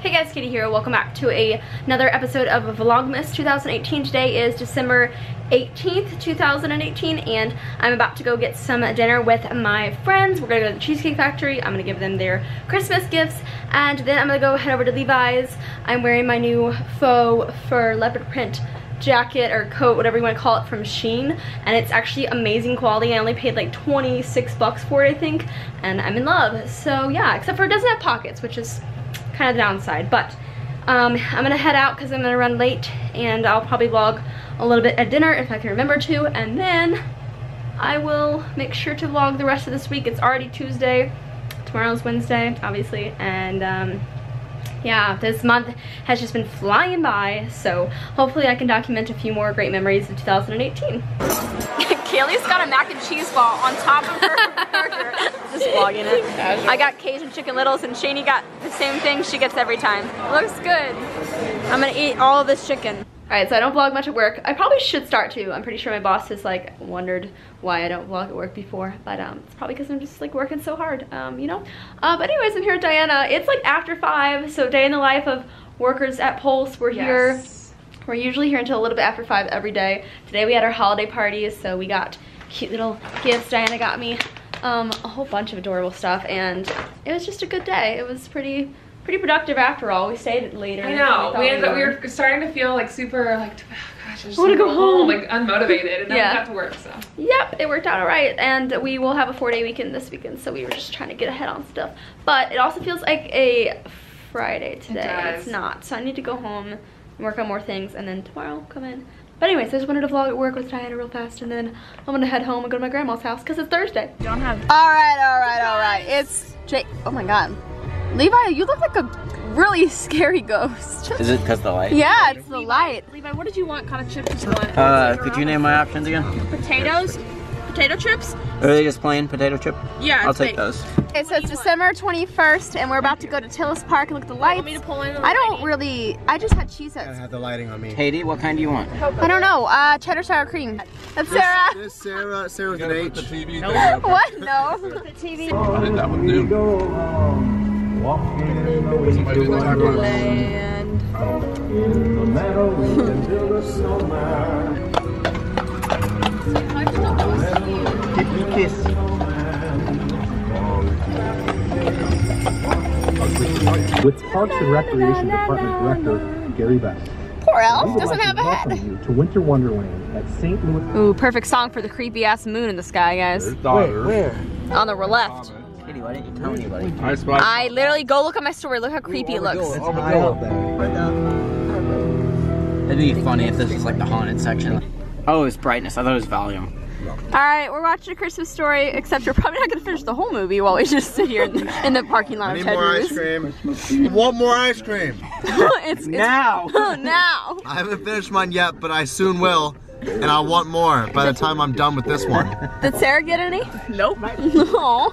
Hey guys, Katie here. Welcome back to a, another episode of Vlogmas 2018. Today is December 18th, 2018, and I'm about to go get some dinner with my friends. We're gonna go to the Cheesecake Factory. I'm gonna give them their Christmas gifts, and then I'm gonna go head over to Levi's. I'm wearing my new faux fur leopard print jacket or coat, whatever you want to call it, from Shein. And it's actually amazing quality. I only paid like 26 bucks for it, I think. And I'm in love. So yeah, except for it doesn't have pockets, which is kind of the downside. But um, I'm going to head out because I'm going to run late. And I'll probably vlog a little bit at dinner if I can remember to. And then I will make sure to vlog the rest of this week. It's already Tuesday. Tomorrow's Wednesday, obviously. And um, yeah, this month has just been flying by, so hopefully I can document a few more great memories of 2018. Kaylee's got a mac and cheese ball on top of her burger. Just vlogging it. I got Cajun chicken littles and Shani got the same thing she gets every time. Looks good. I'm gonna eat all of this chicken. Alright, so I don't vlog much at work. I probably should start to. I'm pretty sure my boss has like wondered why I don't vlog at work before, but um, it's probably because I'm just like working so hard, um, you know? Uh, but anyways, I'm here at Diana. It's like after five, so day in the life of workers at Pulse. We're here. We're usually here until a little bit after five every day. Today we had our holiday parties, so we got cute little gifts. Diana got me um, a whole bunch of adorable stuff, and it was just a good day. It was pretty pretty productive after all. We stayed later. I know. We, we, ended up, we were starting to feel like super like, oh gosh, I just wanna go home. like unmotivated, and then Yeah. we got to work. So Yep, it worked out all right. And we will have a four day weekend this weekend, so we were just trying to get ahead on stuff. But it also feels like a Friday today. does. It's not. So I need to go home and work on more things and then tomorrow come in. But anyways, I just wanted to vlog at work with Diana real fast and then I'm gonna head home and go to my grandma's house because it's Thursday. You don't have. All right, all right, all right. It's Jake. Oh my God. Levi, you look like a really scary ghost. Is it because the light? yeah, it's the light. Levi, what did you want? Kind of chips did you want? Uh, could you name my options again? potatoes, potato chips. Are they just plain potato chip? Yeah, I'll take big. those. Okay, so it's December 21st and we're about to go to Tilles Park and look at the lights. Want me to pull in? I don't really, I just had cheese I its. have the lighting on me. Katie, what kind do you want? I don't know, uh, cheddar sour cream. That's Sarah. This Sarah, Sarah with an H. What? No. The TV. Land. Kiss. with Parks and Recreation Department Director Gary Best. Poor elf doesn't like have a head. welcome you to Winter Wonderland at St. Louis. Ooh, perfect song for the creepy ass moon in the sky, guys. Wait, Where? On the left. Katie, why didn't you tell anybody? I literally go look at my story. Look how creepy it looks. It's high up there. It'd be funny if this was like the haunted section. Oh, it's brightness. I thought it was volume. All right, we're watching a Christmas story. Except we're probably not gonna finish the whole movie while we just sit here in the, in the parking lot I of need Ted more ice cream. Want more ice cream? it's, it's Now! now. I haven't finished mine yet, but I soon will. And I want more by the time I'm done with this one. Did Sarah get any? Nope. No.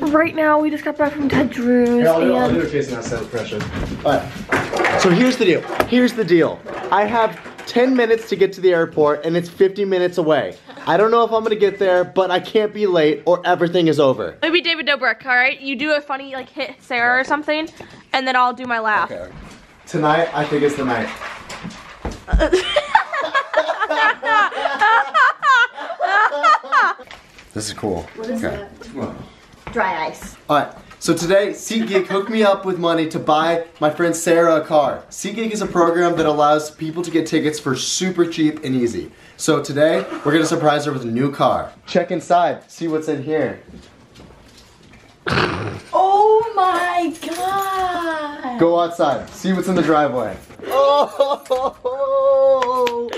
Right now, we just got back from Ted Drewes I'll do and it facing that side pressure. Alright. So here's the deal. Here's the deal. I have 10 minutes to get to the airport and it's 50 minutes away. I don't know if I'm gonna get there, but I can't be late or everything is over. Maybe David Dobrik. All right, you do a funny like hit Sarah or something, and then I'll do my laugh. Tonight, I think it's the night. this is cool. What is okay. Dry ice. Alright, so today SeatGeek hooked me up with money to buy my friend Sarah a car. SeatGeek is a program that allows people to get tickets for super cheap and easy. So today, we're gonna surprise her with a new car. Check inside, see what's in here. Oh my god. Go outside, see what's in the driveway. Oh, oh,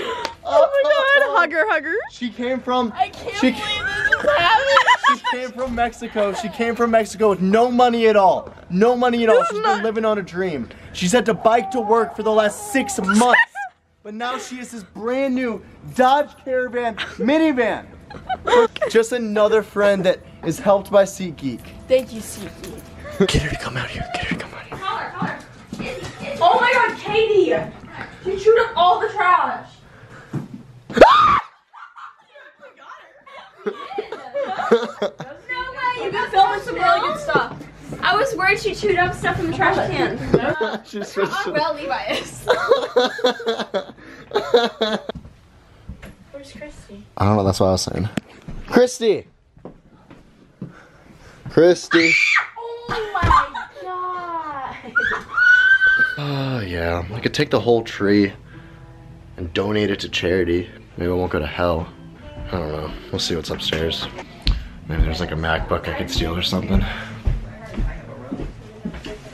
Oh my god, hugger, hugger. She came from. I can't she, believe happening. She came from Mexico. She came from Mexico with no money at all. No money at all. She's been living on a dream. She's had to bike to work for the last six months. But now she has this brand new Dodge Caravan minivan. Just another friend that is helped by SeatGeek. Thank you, SeatGeek. Get her to come out here. Get her to come out here. Call her, call her. Oh my God, Katie! She chewed up all the trash. We've been filming some really good stuff. I was worried she chewed up stuff in the trash can. She's switched to- Well, Levi is. Where's Christy? I don't know. That's what I was saying. Christy. Christy. Oh my god. Oh yeah, I could take the whole tree and donate it to charity. Maybe I won't go to hell. I don't know. We'll see what's upstairs. Maybe there's like a MacBook I could steal or something.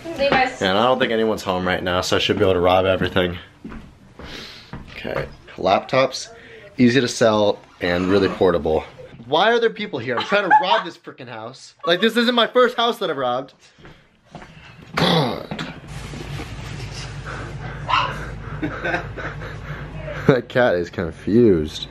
Levi's. Yeah, and I don't think anyone's home right now, so I should be able to rob everything. Okay, laptops, easy to sell and really portable. Why are there people here? I'm trying to rob this freaking house. Like this isn't my first house that I've robbed. God. that cat is confused.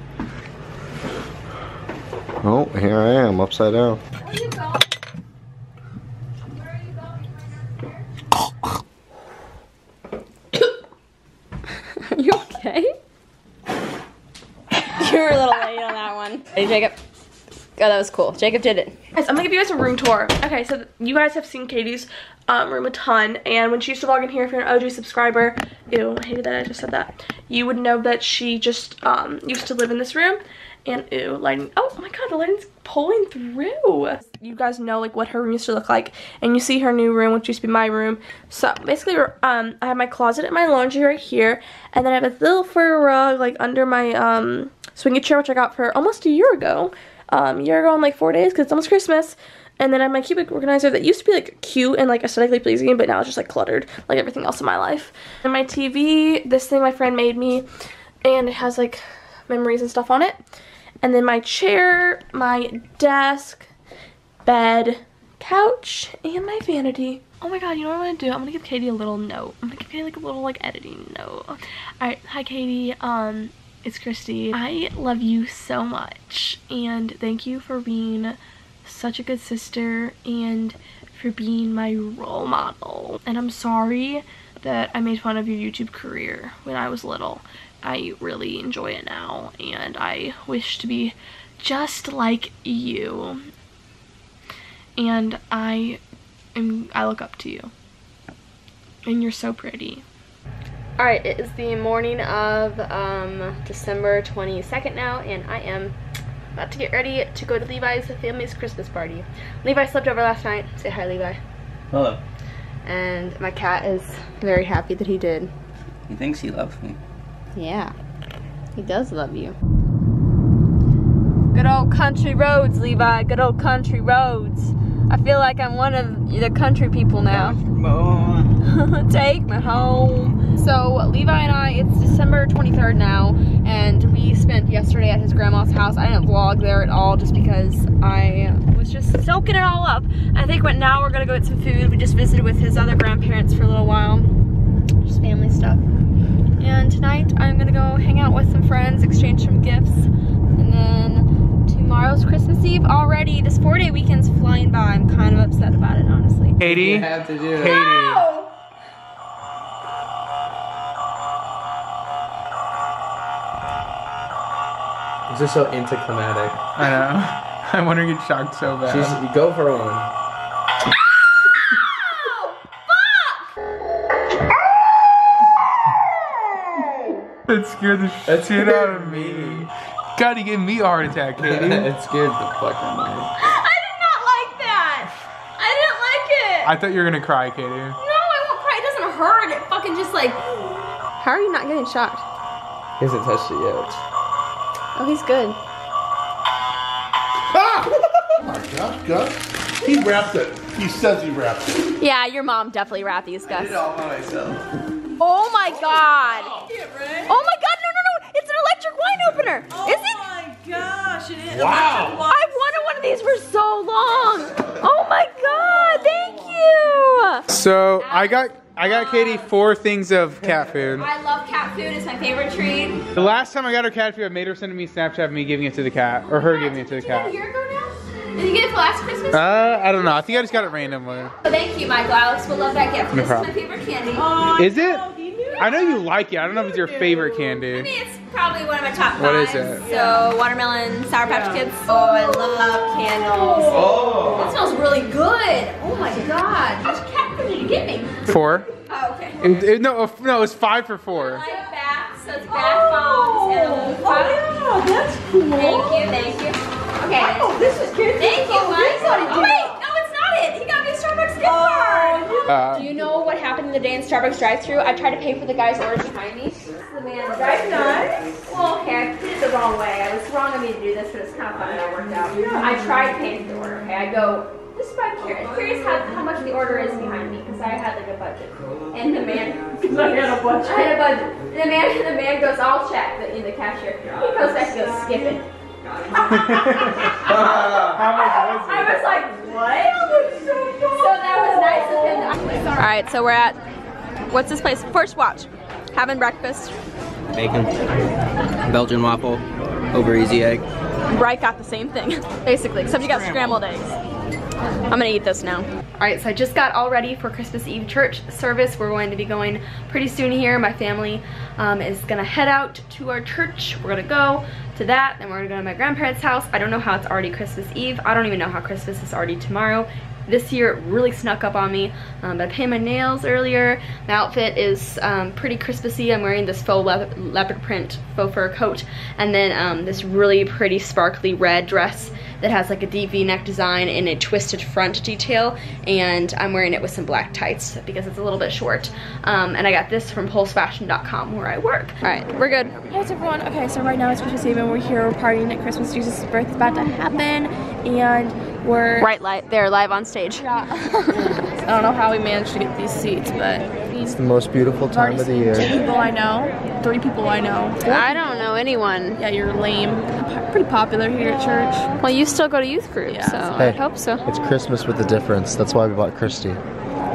Oh, here I am, upside down. Are you okay? you were a little late on that one. Hey, Jacob. Oh, that was cool. Jacob did it. Guys, I'm gonna give you guys a room tour. Okay, so you guys have seen Katie's um, room a ton, and when she used to vlog in here, if you're an OG subscriber, ew, I hated that I just said that, you would know that she just um, used to live in this room, and ew, lighting, oh my god, the lighting's pulling through. You guys know like what her room used to look like, and you see her new room, which used to be my room. So basically, um, I have my closet and my laundry right here, and then I have a little fur rug like under my um, swingy chair, which I got for almost a year ago um, year ago in like four days because it's almost Christmas. And then I have my cubic organizer that used to be like cute and like aesthetically pleasing, but now it's just like cluttered like everything else in my life. And my TV, this thing my friend made me, and it has like memories and stuff on it. And then my chair, my desk, bed, couch, and my vanity. Oh my god, you know what I'm gonna do? I'm gonna give Katie a little note. I'm gonna give Katie like a little like editing note. Alright, hi Katie. Um, it's Christy. I love you so much and thank you for being such a good sister and for being my role model. And I'm sorry that I made fun of your YouTube career when I was little. I really enjoy it now and I wish to be just like you. And I am I look up to you. And you're so pretty. Alright, it is the morning of um, December 22nd now, and I am about to get ready to go to Levi's family's Christmas party. Levi slept over last night. Say hi, Levi. Hello. And my cat is very happy that he did. He thinks he loves me. Yeah, he does love you. Good old country roads, Levi. Good old country roads. I feel like I'm one of the country people now. Take me home. So Levi and I, it's December 23rd now, and we spent yesterday at his grandma's house. I didn't vlog there at all just because I was just soaking it all up. I think right now we're gonna go get some food. We just visited with his other grandparents for a little while. Just family stuff. And tonight I'm gonna go hang out with some friends, exchange some gifts, and then tomorrow's Christmas Eve already. This four day weekend's flying by. I'm kind of upset about it, honestly. Katie. You have to do it. Katie. It's just so anticlimactic. I know. I want to get shocked so bad. She's, go for one. It scared the That shit out of me. God, you gave me a heart attack, Katie. it scared the fuck out of me. I did not like that. I didn't like it. I thought you were gonna cry, Katie. no, I won't cry. It doesn't hurt. It fucking just like. How are you not getting shocked? He hasn't touched it yet. Oh, he's good. Ah! My Gosh, Gus. He wrapped it. He says he wrapped it. Yeah, your mom definitely wrapped these guys. all by myself. Oh my oh, god. Oh my god, no, no, no. It's an electric wine opener. Oh is it? my gosh, it is. Wow. I've wanted one of these for so long. Oh my god, thank you. So I got I got Katie four things of cat food. I love cat food. It's my favorite treat. The last time I got her cat food, I made her send me a Snapchat of me giving it to the cat, or her giving it to the Did you get it a cat. year ago now? Did you get it for last Christmas? Uh, I don't know. I think I just got it randomly. Oh, thank you, Michael. Alex will love that gift. No this problem. is my favorite candy. Is it? I know you like it. I don't know if it's your favorite I candy. mean, it's probably one of my top five. What is it? So, watermelon, Sour Patch Kids. Oh, I love candles. Oh. It's smells really good. Oh my god. There's cat food to get me. Four. Oh, okay. And, uh, no, uh, no, it's five for four. Like bath, so it's bath bombs and a little cup. Oh, that's cool. Thank you, thank you. Okay. Oh, this is good. Thank you, Oh, guys. this ought to Oh, do. wait, no, it's not it. He got me a Starbucks gift card. Uh, Do you know what happened the day in Starbucks drive-thru? I tried to pay for the guy's order behind me. The man drive Nice. Well, okay, I did it the wrong way. I was wrong of me to do this, but it's kind of fun that it worked out. I tried paying for the order. Okay, I go. This Just by curious, curious how, how much the order is behind me because I had like a budget. And the man, because I had a bunch. I had a budget. And the man, the man goes, "I'll check." The, in the cashier, he goes back, and goes, "Skip it." I was like, what? So that was nice of him. All right, so we're at what's this place? First Watch, having breakfast. Bacon. Belgian waffle. Over easy egg. Bright got the same thing, basically, except you got scrambled eggs. I'm gonna eat this now. All right, so I just got all ready for Christmas Eve church service. We're going to be going pretty soon here. My family um, is gonna head out to our church. We're gonna go to that, then we're gonna go to my grandparents' house. I don't know how it's already Christmas Eve. I don't even know how Christmas is already tomorrow. This year it really snuck up on me, um, but I painted my nails earlier. My outfit is um, pretty Christmassy. I'm wearing this faux le leopard print faux fur coat, and then um, this really pretty sparkly red dress that has like a deep v-neck design and a twisted front detail and I'm wearing it with some black tights because it's a little bit short um, and I got this from pulsefashion.com where I work. All right, we're good. Hey what's everyone? Okay, so right now it's Christmas Eve and we're here we're partying at Christmas. Jesus' birth is about to happen and we're Right light, they're live on stage. Yeah. I don't know how we managed to get these seats, but It's the most beautiful time of the year. two people I know, three people I know. I don't know anyone. Yeah, you're lame. Pretty popular here at church. Well, you still go to youth group, Yeah. so Hey. I'd hope so. It's Christmas with a difference. That's why we bought Christy.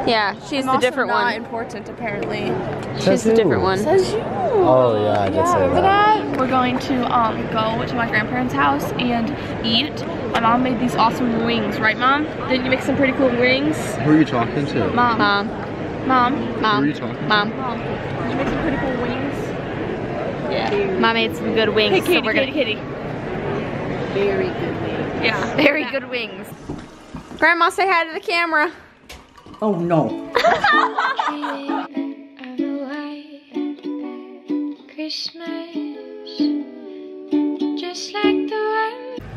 Yeah, she's I'm the also different not one. important apparently. She's the different one. Says you. Oh yeah, I did say remember that. that? We're going to um go to my grandparents' house and eat. My mom made these awesome wings, right, mom? Didn't you make some pretty cool wings? Who are you talking to? Mom. Mom, Mom. mom, Who are you talking to? mom. Mom. Did you make some pretty cool wings? Yeah. Mom made some good wings. Hey, so we're Katie, gonna Katie. Very good wings. Yeah. very good wings. Grandma, say hi to the camera. Oh no.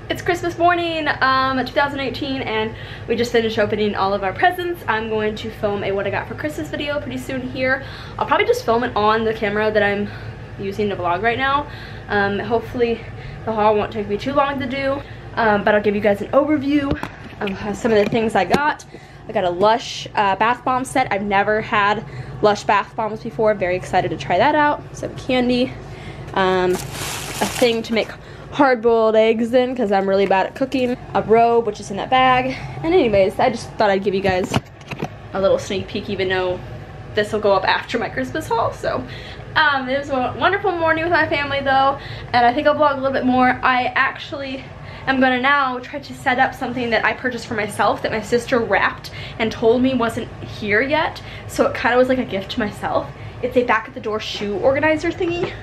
It's Christmas morning, um, 2018, and we just finished opening all of our presents. I'm going to film a what I got for Christmas video pretty soon here. I'll probably just film it on the camera that I'm using to vlog right now. Um, hopefully the haul won't take me too long to do, um, but I'll give you guys an overview of some of the things I got. I got a Lush uh, bath bomb set. I've never had Lush bath bombs before. Very excited to try that out. Some candy, um, a thing to make hard-boiled eggs in because I'm really bad at cooking. A robe, which is in that bag. And anyways, I just thought I'd give you guys a little sneak peek even though this will go up after my Christmas haul. So um, it was a wonderful morning with my family though. And I think I'll vlog a little bit more. I actually am gonna now try to set up something that I purchased for myself that my sister wrapped and told me wasn't here yet. So it kind of was like a gift to myself. It's a back at the door shoe organizer thingy.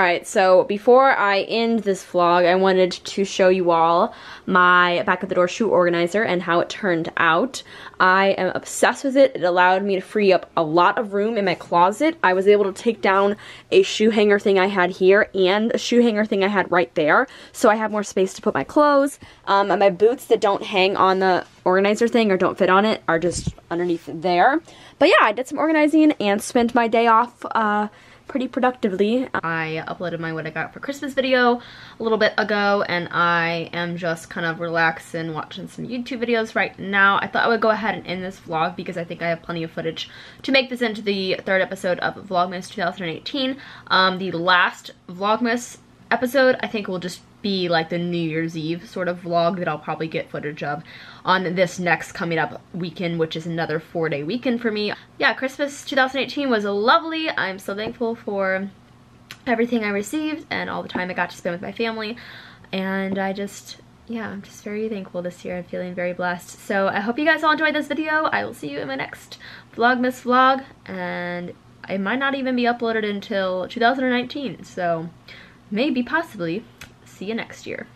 Alright, so before I end this vlog, I wanted to show you all my back of the door shoe organizer and how it turned out. I am obsessed with it. It allowed me to free up a lot of room in my closet. I was able to take down a shoe hanger thing I had here and a shoe hanger thing I had right there. So I have more space to put my clothes. Um, and my boots that don't hang on the organizer thing or don't fit on it are just underneath there. But yeah, I did some organizing and spent my day off uh, pretty productively. I uploaded my what I got for Christmas video a little bit ago and I am just kind of relaxing watching some YouTube videos right now. I thought I would go ahead and end this vlog because I think I have plenty of footage to make this into the third episode of Vlogmas 2018. Um, the last Vlogmas episode I think will just be like the New Year's Eve sort of vlog that I'll probably get footage of on this next coming up weekend, which is another four day weekend for me. Yeah, Christmas 2018 was lovely. I'm so thankful for everything I received and all the time I got to spend with my family. And I just, yeah, I'm just very thankful this year. I'm feeling very blessed. So I hope you guys all enjoyed this video. I will see you in my next Vlogmas vlog. And it might not even be uploaded until 2019. So maybe, possibly, see you next year.